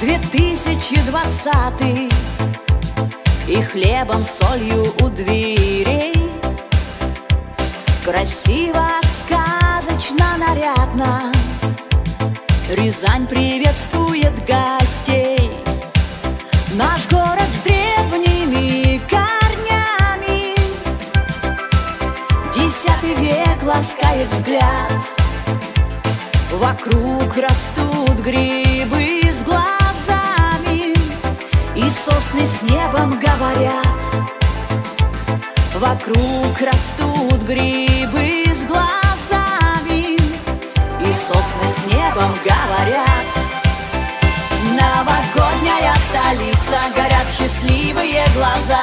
2020 И хлебом, солью у дверей. Красиво, сказочно, нарядно. Рязань приветствует гостей. Наш город с древними корнями. Десятый век ласкает взгляд Вокруг растут грибы с глазами И сосны с небом говорят. Вокруг растут грибы с глазами И сосны с небом говорят. Новогодняя столица, горят счастливые глаза